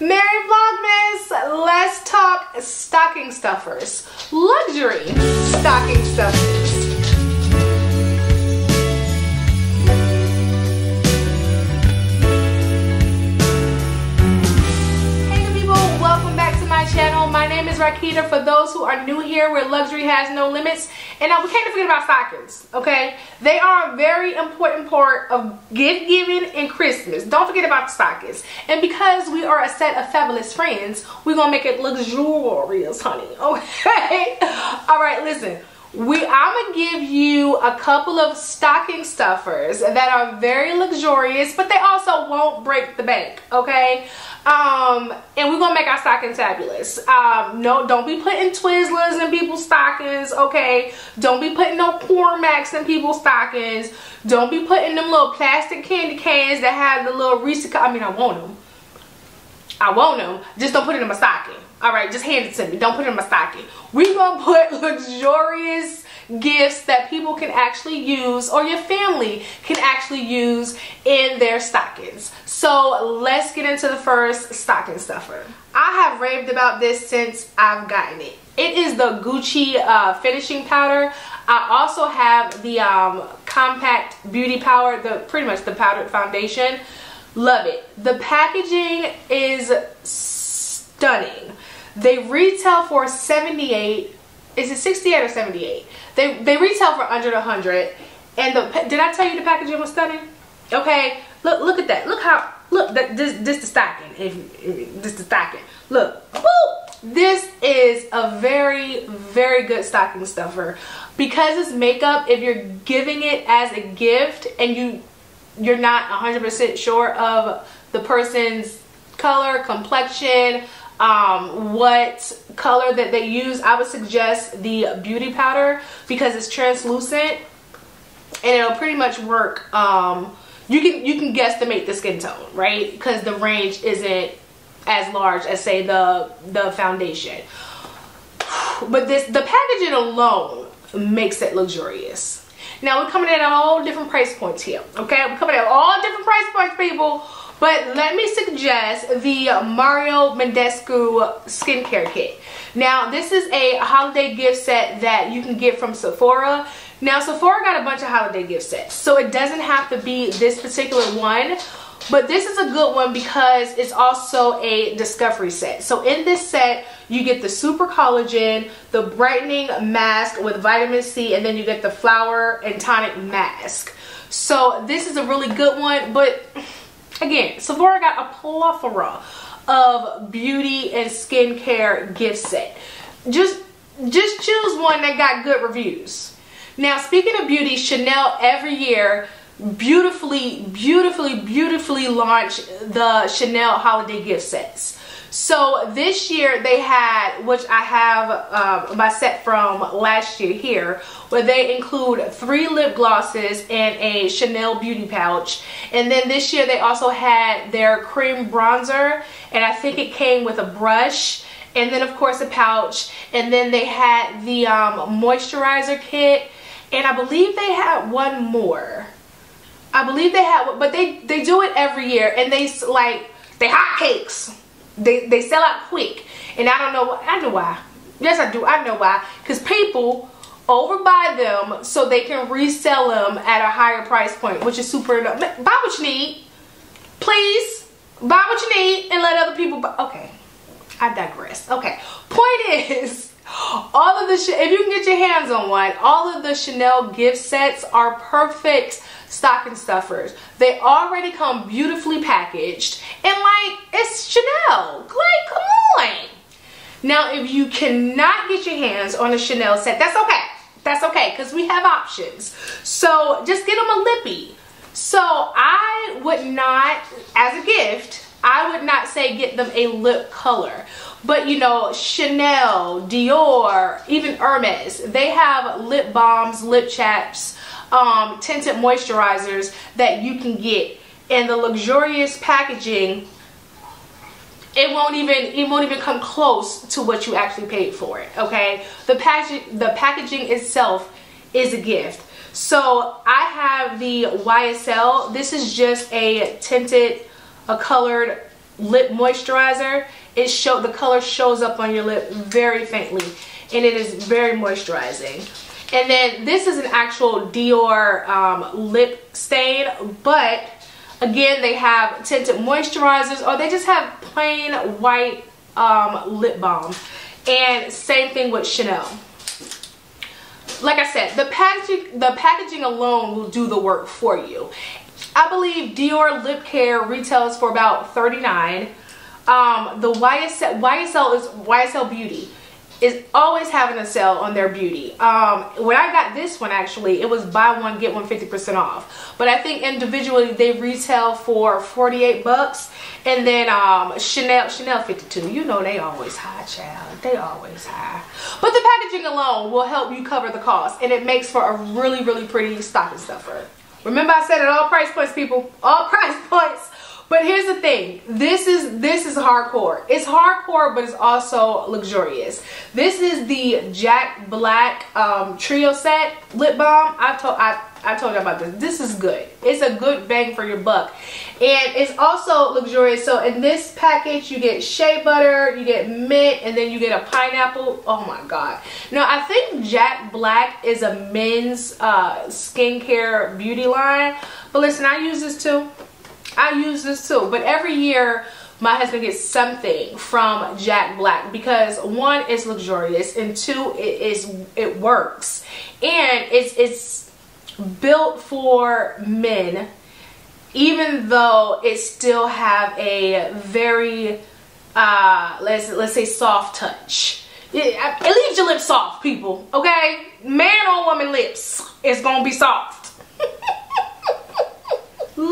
Merry Vlogmas! Let's talk stocking stuffers. Luxury stocking stuffers. Channel. My name is Rakeedah. For those who are new here, where luxury has no limits. And now we can't forget about stockings, okay? They are a very important part of gift giving and Christmas. Don't forget about the stockings. And because we are a set of fabulous friends, we're gonna make it luxurious, honey, okay? All right, listen we I'm gonna give you a couple of stocking stuffers that are very luxurious but they also won't break the bank okay? Um and we're gonna make our stockings fabulous. Um no don't be putting twizzlers in people's stockings okay? Don't be putting no porn max in people's stockings. Don't be putting them little plastic candy cans that have the little Reese I mean I want them I want them just don't put it in my stocking all right, just hand it to me. Don't put it in my stocking. We're going to put luxurious gifts that people can actually use or your family can actually use in their stockings. So let's get into the first stocking stuffer. I have raved about this since I've gotten it. It is the Gucci uh, finishing powder. I also have the um, compact beauty powder, the pretty much the powdered foundation. Love it. The packaging is stunning. They retail for 78. Is it 68 or 78? They they retail for under 100. And the did I tell you the packaging was stunning? Okay, look look at that. Look how look that this this the stocking. If, if this the stocking. Look. Woo! This is a very very good stocking stuffer because it's makeup. If you're giving it as a gift and you you're not 100% sure of the person's color, complexion, um, what color that they use, I would suggest the beauty powder because it's translucent and it'll pretty much work. Um, you can you can guesstimate the skin tone, right? Because the range isn't as large as say the the foundation. But this the packaging alone makes it luxurious. Now we're coming at all different price points here, okay? We're coming at all different price points, people. But let me suggest the Mario Badescu skincare kit. Now, this is a holiday gift set that you can get from Sephora. Now, Sephora got a bunch of holiday gift sets, so it doesn't have to be this particular one. But this is a good one because it's also a discovery set. So in this set, you get the super collagen, the brightening mask with vitamin C, and then you get the flower and tonic mask. So this is a really good one, but Again, Sephora got a plethora of beauty and skincare gift set. Just, just choose one that got good reviews. Now, speaking of beauty, Chanel every year beautifully, beautifully, beautifully launch the Chanel holiday gift sets. So this year they had, which I have um, my set from last year here, where they include three lip glosses and a Chanel beauty pouch. And then this year they also had their cream bronzer, and I think it came with a brush and then of course a pouch. And then they had the um, moisturizer kit and I believe they had one more. I believe they had but they they do it every year and they like they hot cakes they, they sell out quick. And I don't know, I know why. Yes, I do. I know why. Because people overbuy them so they can resell them at a higher price point, which is super, buy what you need. Please, buy what you need and let other people buy. Okay, I digress. Okay, point is, all of the, if you can get your hands on one, all of the Chanel gift sets are perfect stocking stuffers. They already come beautifully packaged and like it's Chanel. Like come on. Now if you cannot get your hands on a Chanel set, that's okay. That's okay because we have options. So just get them a lippy. So I would not, as a gift, I would not say get them a lip color. But you know, Chanel, Dior, even Hermes, they have lip balms, lip chaps, um, tinted moisturizers that you can get. And the luxurious packaging it won't even it won't even come close to what you actually paid for it okay? The packaging the packaging itself is a gift. So I have the YSL this is just a tinted a colored lip moisturizer. It show the color shows up on your lip very faintly and it is very moisturizing. And then this is an actual Dior um, lip stain, but again, they have tinted moisturizers or they just have plain white um, lip balm. And same thing with Chanel. Like I said, the packaging, the packaging alone will do the work for you. I believe Dior Lip Care retails for about 39 um, the YSL, YSL is YSL Beauty is always having a sale on their beauty. Um, when I got this one actually, it was buy one get one 50% off. But I think individually they retail for 48 bucks. And then um, Chanel, Chanel 52, you know they always high, child. They always high. But the packaging alone will help you cover the cost. And it makes for a really, really pretty stocking stuffer. Remember I said it all price points, people. All price points. But here's the thing. This is this is hardcore. It's hardcore, but it's also luxurious. This is the Jack Black um, Trio Set Lip Balm. I told I I told you about this. This is good. It's a good bang for your buck. And it's also luxurious. So in this package, you get shea butter, you get mint, and then you get a pineapple. Oh my God. Now, I think Jack Black is a men's uh, skincare beauty line. But listen, I use this too. I use this too. But every year, my husband gets something from Jack Black because one is luxurious and two it is it works. And it's it's built for men even though it still have a very uh let's let's say soft touch. It, it leaves your lips soft people okay? Man on woman lips is gonna be soft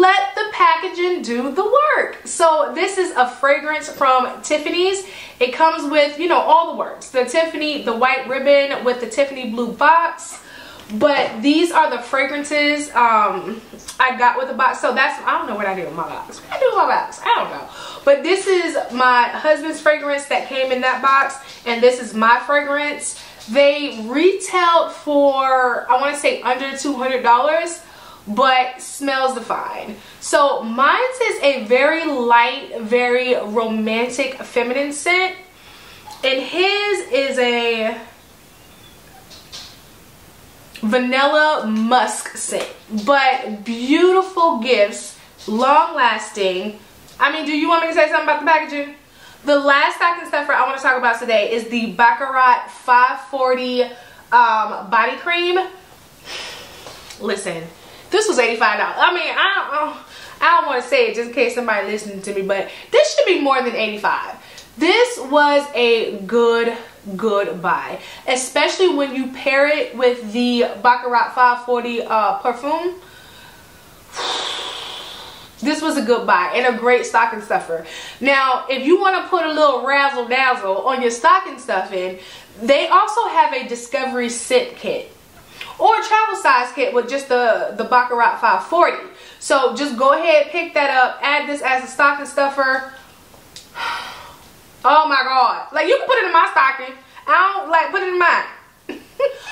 let the packaging do the work. So this is a fragrance from Tiffany's. It comes with, you know, all the works. The Tiffany, the white ribbon with the Tiffany blue box. But these are the fragrances um, I got with the box. So that's, I don't know what I did with my box. What I do with my box? I don't know. But this is my husband's fragrance that came in that box. And this is my fragrance. They retailed for, I want to say under $200 but smells fine. So mine is a very light, very romantic feminine scent. And his is a vanilla musk scent. But beautiful gifts, long lasting. I mean, do you want me to say something about the packaging? The last stocking stuffer I want to talk about today is the Baccarat 540 um, body cream. Listen, this was $85. I mean, I don't, I don't want to say it just in case somebody listening to me, but this should be more than 85 This was a good, good buy. Especially when you pair it with the Baccarat 540 uh, perfume. This was a good buy and a great stocking stuffer. Now, if you want to put a little razzle dazzle on your stocking stuffing, they also have a Discovery scent kit or a travel size kit with just the, the Baccarat 540. So just go ahead, pick that up, add this as a stocking stuffer. Oh my God. Like you can put it in my stocking. I don't like put it in mine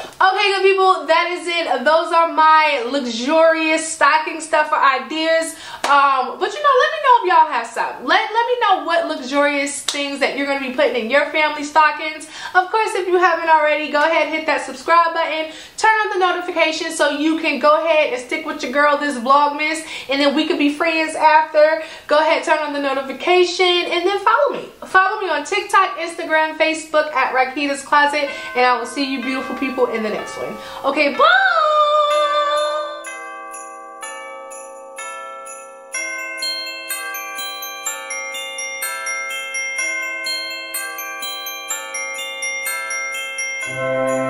okay good people that is it. Those are my luxurious stocking stuffer ideas. Um, but you know let me know if y'all have some. Let, let me know what luxurious things that you're going to be putting in your family stockings. Of course if you haven't already go ahead hit that subscribe button. Turn on the notifications so you can go ahead and stick with your girl this vlogmas and then we could be friends after. Go ahead turn on the notification. And then follow me. Follow me on tiktok instagram facebook at Rakeedah's closet. And i will see you beautiful people in the next one. Okay, bye! Thank